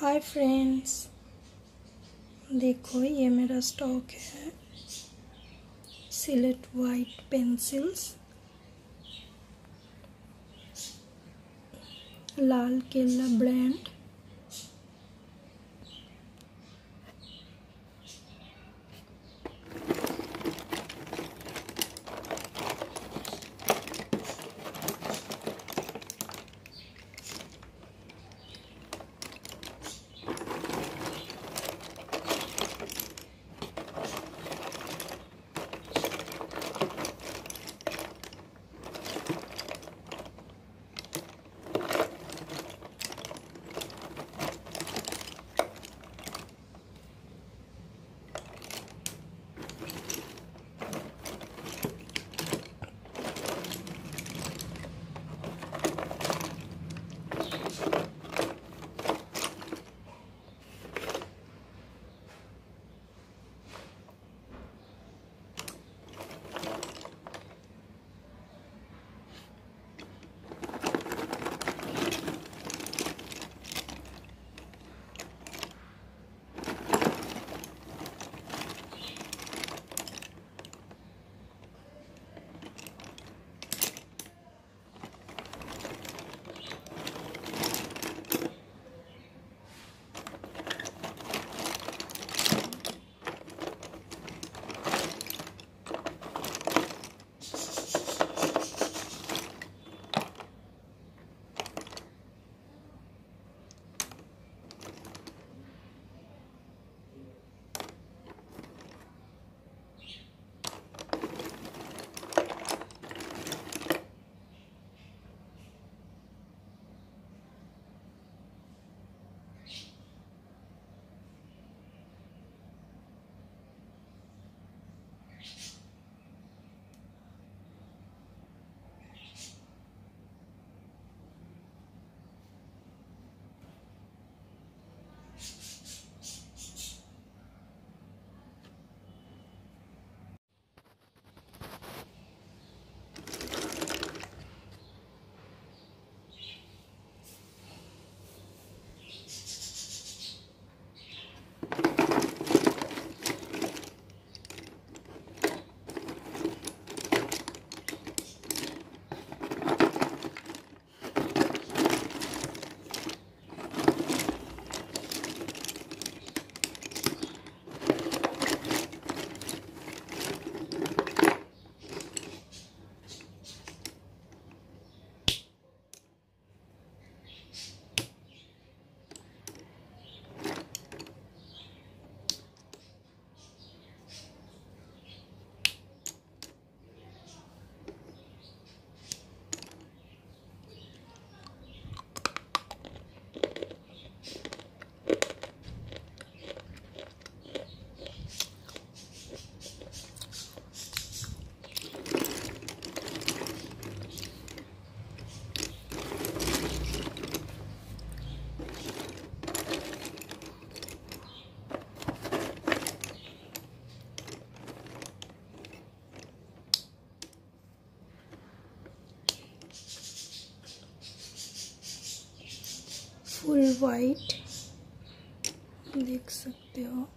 Hi friends देखो ये मेरा स्टॉक है। सिलेट वाइट पेंसिल्स लाल केला ब्रांड वाइट देख सकते हो।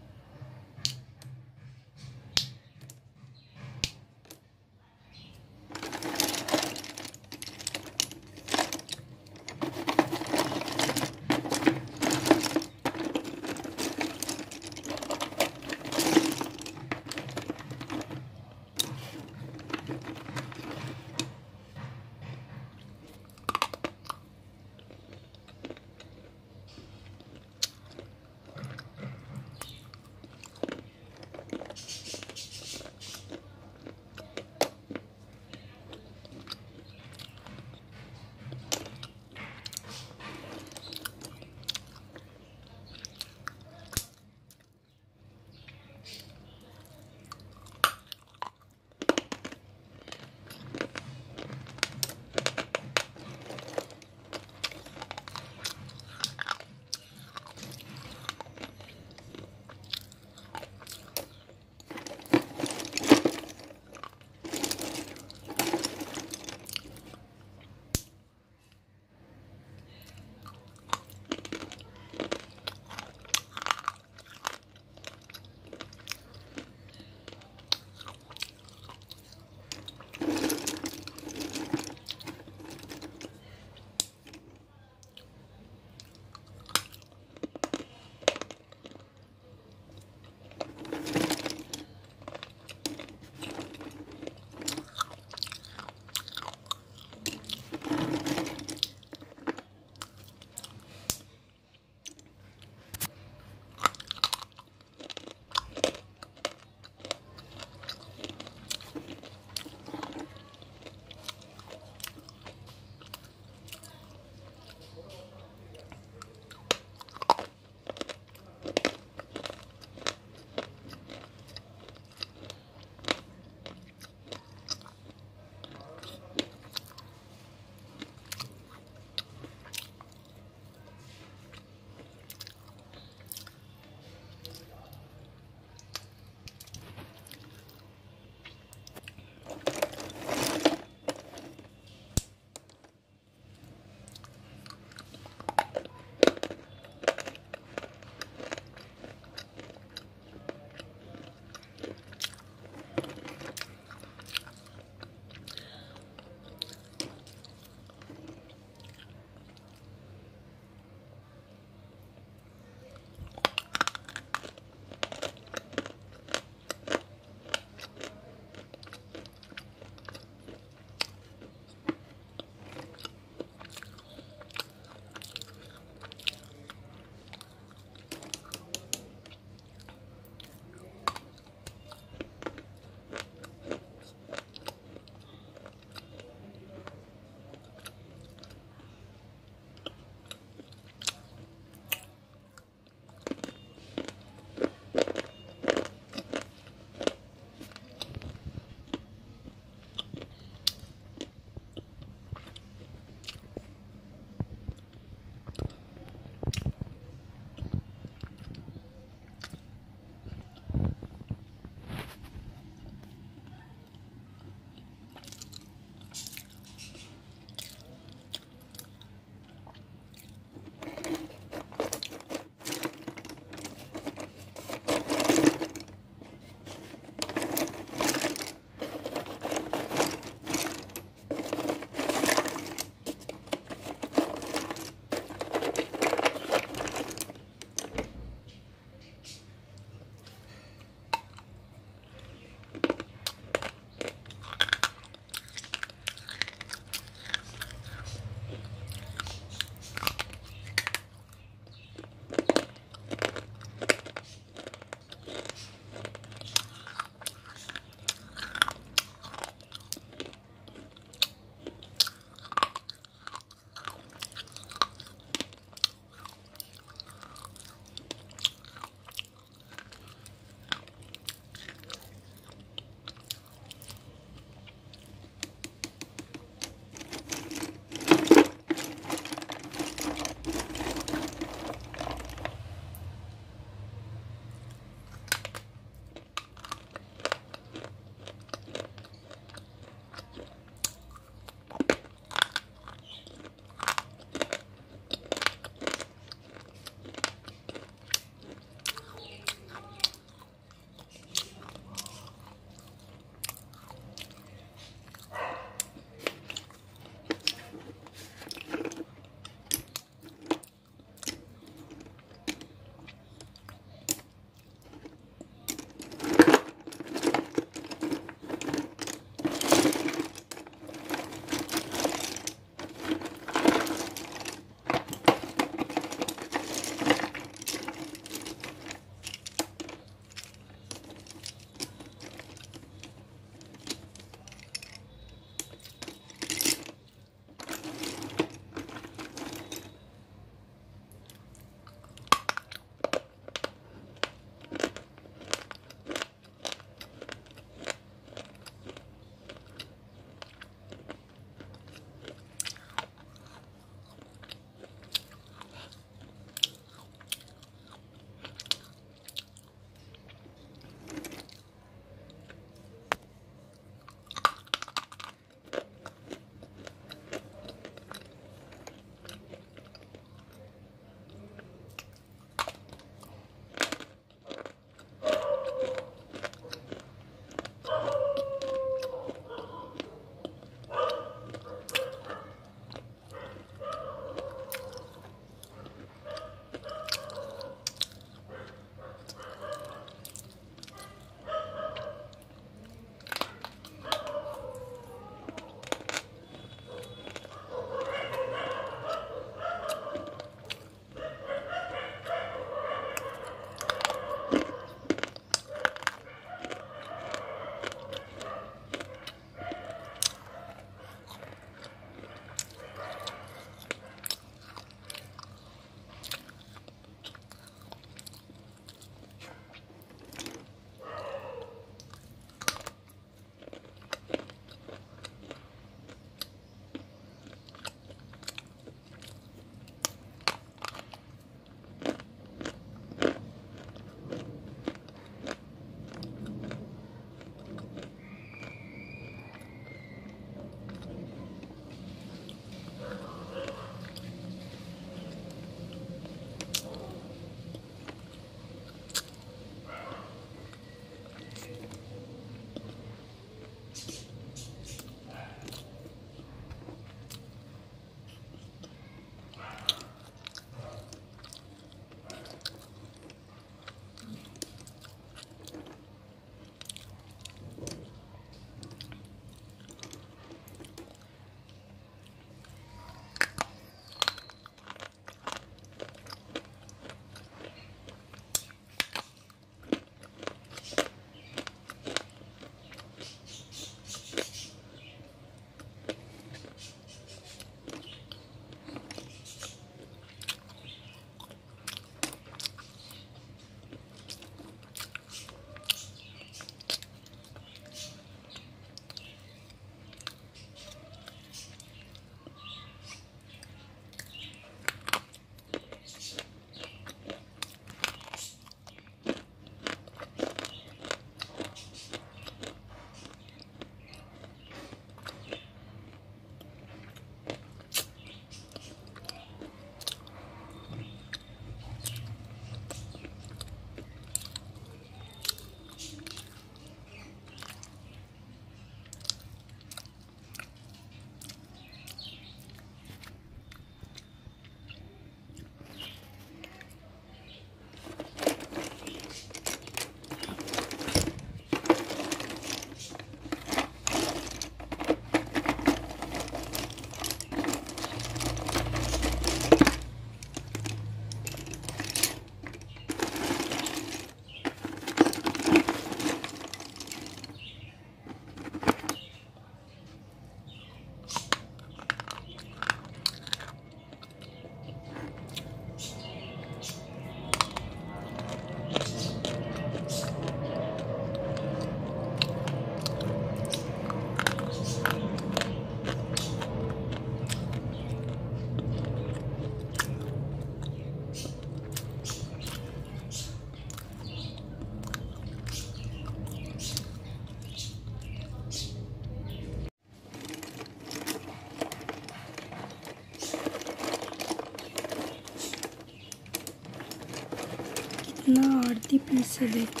आरती पीस है देखो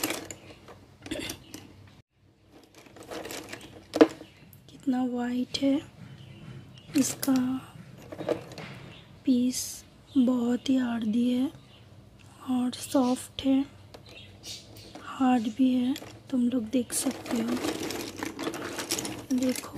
कितना वाइट है? इसका पीस बहुत ही आर्दी है और सॉफ्ट है। हार्ड भी है, तुम लोग देख सकते हो। देखो।